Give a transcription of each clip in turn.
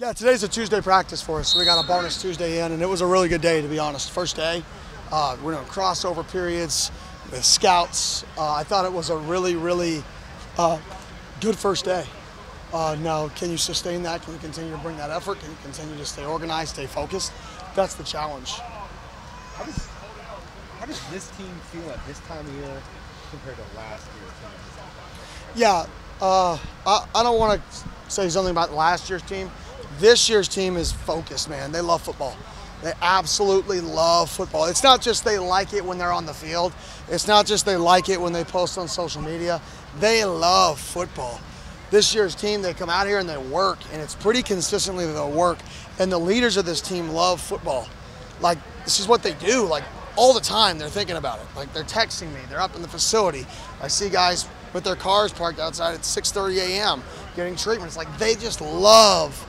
Yeah, today's a Tuesday practice for us. So we got a bonus Tuesday in, and it was a really good day, to be honest. First day, uh, we're doing crossover periods with scouts. Uh, I thought it was a really, really uh, good first day. Uh, now, can you sustain that? Can you continue to bring that effort? Can you continue to stay organized, stay focused? That's the challenge. How does, how does this team feel at this time of year compared to last year's team? Yeah, uh, I, I don't want to say something about last year's team. This year's team is focused, man. They love football. They absolutely love football. It's not just they like it when they're on the field. It's not just they like it when they post on social media. They love football. This year's team, they come out here and they work, and it's pretty consistently they'll work. And the leaders of this team love football. Like, this is what they do. Like, all the time they're thinking about it. Like, they're texting me. They're up in the facility. I see guys with their cars parked outside at 6.30 a.m. getting treatments. Like, they just love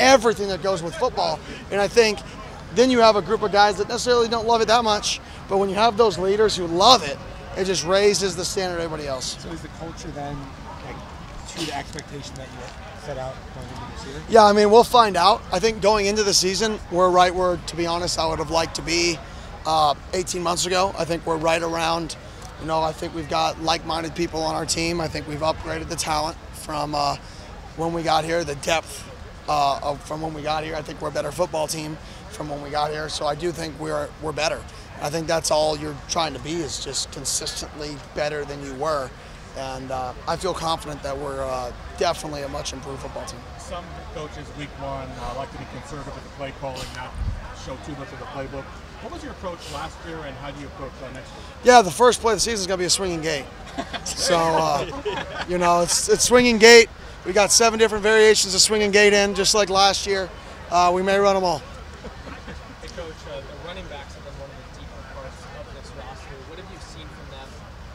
everything that goes with football. And I think then you have a group of guys that necessarily don't love it that much, but when you have those leaders who love it, it just raises the standard of everybody else. So is the culture then like to the expectation that you set out going into the season? Yeah, I mean, we'll find out. I think going into the season, we're right where, to be honest, I would have liked to be uh, 18 months ago. I think we're right around, you know, I think we've got like minded people on our team. I think we've upgraded the talent from uh, when we got here, the depth uh, from when we got here. I think we're a better football team from when we got here. So I do think we're we're better. I think that's all you're trying to be is just consistently better than you were. And uh, I feel confident that we're uh, definitely a much improved football team. Some coaches, week one, uh, like to be conservative with the play calling, not show too much of the playbook. What was your approach last year, and how do you approach that next year? Yeah, the first play of the season is going to be a swinging gate. so, uh, you know, it's, it's swinging gate. We got seven different variations of swinging gate in, just like last year. Uh, we may run them all. Hey, Coach, uh, the running backs have been one of the deeper parts of this roster. What have you seen from them,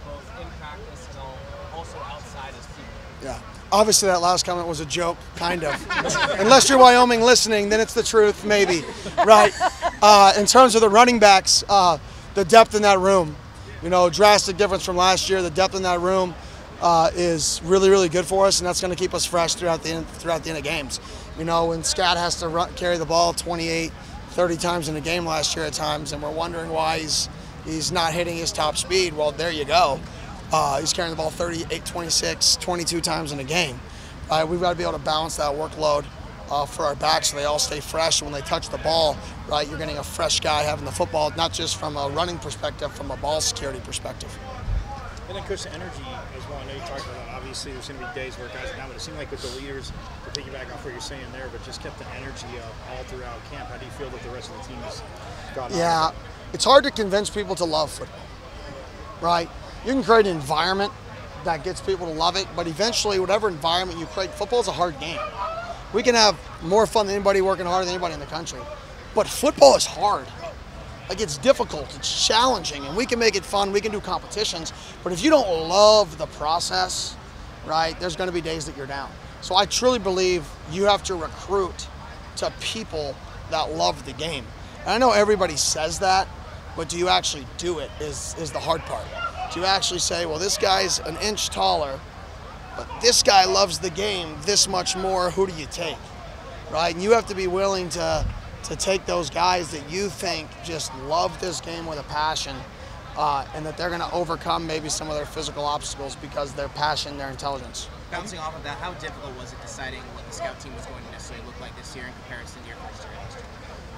both in practice and also outside as people? Yeah. Obviously, that last comment was a joke, kind of. Unless you're Wyoming listening, then it's the truth, maybe. Right. Uh, in terms of the running backs, uh, the depth in that room, you know, drastic difference from last year. The depth in that room uh, is really, really good for us, and that's going to keep us fresh throughout the end, throughout the end of games. You know, when Scott has to run, carry the ball 28, 30 times in a game last year at times, and we're wondering why he's he's not hitting his top speed. Well, there you go. Uh, he's carrying the ball 38, 26, 22 times in a game. Uh, we've got to be able to balance that workload uh, for our backs so they all stay fresh. When they touch the ball, right, you're getting a fresh guy having the football, not just from a running perspective, from a ball security perspective. And then, Coach, the energy as well. I know you talked about that. Obviously, there's going to be days where guys are down, but it seemed like with the leaders, to piggyback off what you're saying there, but just kept the energy up all throughout camp. How do you feel that the rest of the team has got on Yeah, it's hard to convince people to love football, right? You can create an environment that gets people to love it, but eventually, whatever environment you create, football is a hard game. We can have more fun than anybody working harder than anybody in the country, but football is hard. Like it's difficult, it's challenging, and we can make it fun. We can do competitions, but if you don't love the process, right, there's going to be days that you're down. So I truly believe you have to recruit to people that love the game. And I know everybody says that, but do you actually do it is is the hard part. Do you actually say, well, this guy's an inch taller, but this guy loves the game this much more. Who do you take, right? And you have to be willing to to take those guys that you think just love this game with a passion, uh, and that they're going to overcome maybe some of their physical obstacles because their passion, their intelligence. Bouncing off of that, how difficult was it deciding what the scout team was going to necessarily look like this year in comparison to your first year last year?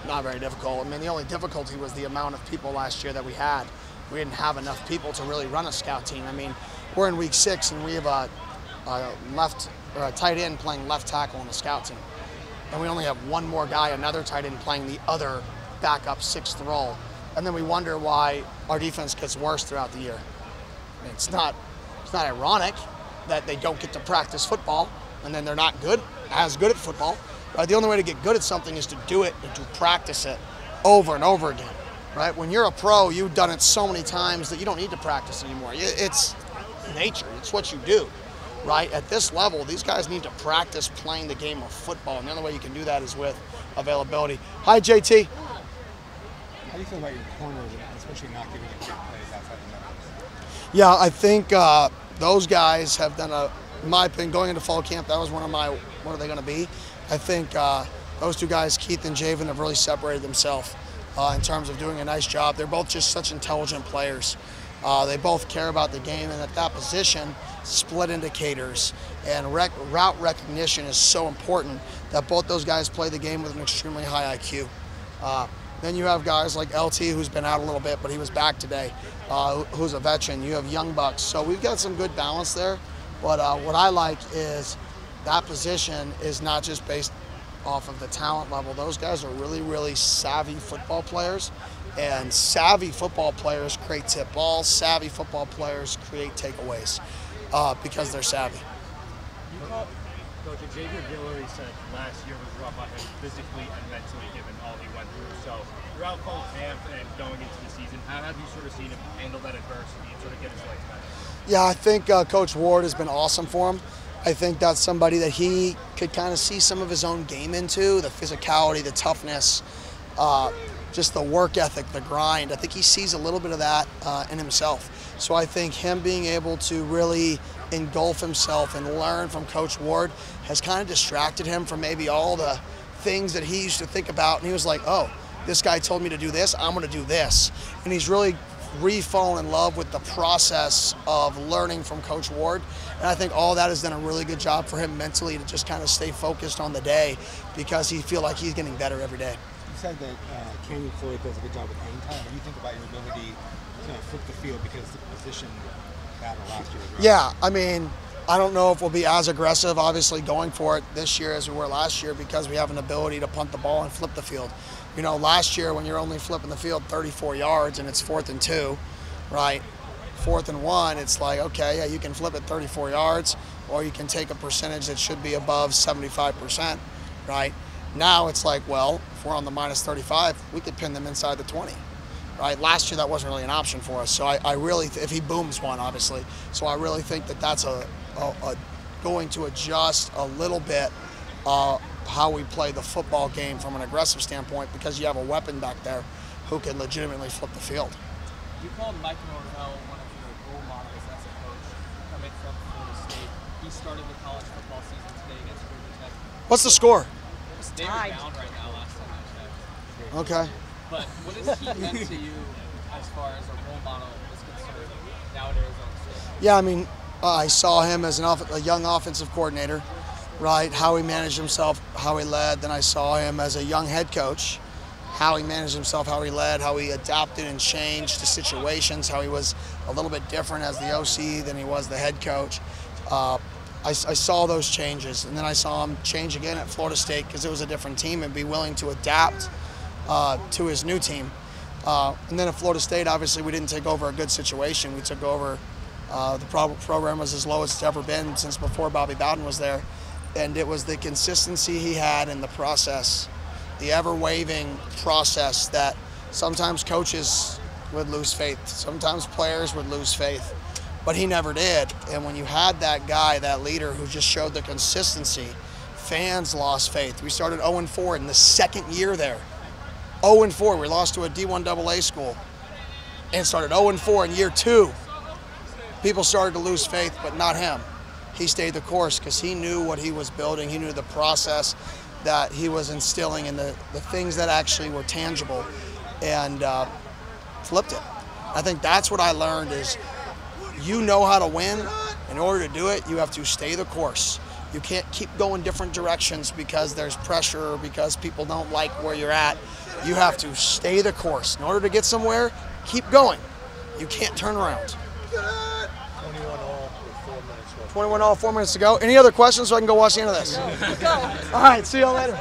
Not very difficult. I mean, the only difficulty was the amount of people last year that we had. We didn't have enough people to really run a scout team. I mean, we're in week six and we have a, a left or a tight end playing left tackle on the scout team, and we only have one more guy, another tight end playing the other backup sixth role, and then we wonder why our defense gets worse throughout the year. I mean, it's not it's not ironic that they don't get to practice football and then they're not good as good at football. Right? The only way to get good at something is to do it and to practice it over and over again. Right? When you're a pro, you've done it so many times that you don't need to practice anymore. It's nature. It's what you do. Right? At this level, these guys need to practice playing the game of football, and the only way you can do that is with availability. Hi, JT. How do you feel about your corners, especially not giving up big plays outside the numbers? Yeah, I think uh, those guys have done a, in my opinion, going into fall camp, that was one of my, what are they going to be? I think uh, those two guys, Keith and Javen, have really separated themselves uh, in terms of doing a nice job. They're both just such intelligent players. Uh, they both care about the game, and at that position, split indicators and rec- route recognition is so important that both those guys play the game with an extremely high IQ. Uh, then you have guys like LT, who's been out a little bit, but he was back today, uh, who's a veteran. You have young bucks, so we've got some good balance there. But uh, what I like is that position is not just based off of the talent level. Those guys are really, really savvy football players. And savvy football players create tip balls. Savvy football players create takeaways uh, because they're savvy. You call, Coach Xavier Guillory said last year was rough on him physically and mentally, given all he went through. So throughout fall camp and going into the season, how have you sort of seen him handle that adversity and sort of get his legs back? Yeah, I think uh, Coach Ward has been awesome for him. I think that's somebody that he could kind of see some of his own game into the physicality, the toughness, uh, just the work ethic, the grind. I think he sees a little bit of that uh, in himself. So I think him being able to really engulf himself and learn from Coach Ward has kind of distracted him from maybe all the things that he used to think about. And he was like, oh, this guy told me to do this, I'm going to do this. And he's really re-fallen in love with the process of learning from Coach Ward. And I think all that has done a really good job for him mentally to just kind of stay focused on the day because he feel like he's getting better every day. You said that uh, Canyon Floyd does a good job with hang time. What do you think about your ability to flip the field because the position battle last year? rough? Yeah, I mean, I don't know if we'll be as aggressive, obviously, going for it this year as we were last year because we have an ability to punt the ball and flip the field. You know, last year when you're only flipping the field 34 yards and it's fourth and two, right? Fourth and one, it's like, okay, yeah, you can flip it 34 yards or you can take a percentage that should be above 75%, right? Now it's like, well, if we're on the minus 35, we could pin them inside the 20 right? Last year that wasn't really an option for us. So I, I really, if he booms one, obviously. So I really think that that's a, a, a going to adjust a little bit uh, how we play the football game from an aggressive standpoint because you have a weapon back there who can legitimately flip the field. You called Mike Norvell one of your role models as a coach coming from Florida State. He started the college football season today against Georgia Tech. What's the score? They were down right now last time I checked. Okay. But what has he meant to you as far as a role model is concerned now at Arizona State? Yeah, I mean, uh, I saw him as an off- a young offensive coordinator, right? How he managed himself, how he led. Then I saw him as a young head coach, how he managed himself, how he led, how he adapted and changed to situations, how he was a little bit different as the OC than he was the head coach. Uh, I, I saw those changes, and then I saw him change again at Florida State because it was a different team and be willing to adapt uh, to his new team. Uh, and then at Florida State, obviously, we didn't take over a good situation. We took over. Uh, the pro- program was as low as it's ever been since before Bobby Bowden was there, and it was the consistency he had in the process, the ever-waving process that sometimes coaches would lose faith, sometimes players would lose faith, but he never did. And when you had that guy, that leader who just showed the consistency, fans lost faith. We started 0-4 in the second year there. 0 4, We lost to a D1 AA school and started 0 4 in year two. People started to lose faith, but not him. He stayed the course because he knew what he was building. He knew the process that he was instilling and the, the things that actually were tangible and uh, flipped it. I think that's what I learned is you know how to win. In order to do it, you have to stay the course. You can't keep going different directions because there's pressure or because people don't like where you're at. You have to stay the course. In order to get somewhere, keep going. You can't turn around. 21 all with four minutes left. 21 all, four minutes to go. Any other questions so I can go watch the end of this? All right, see y'all later.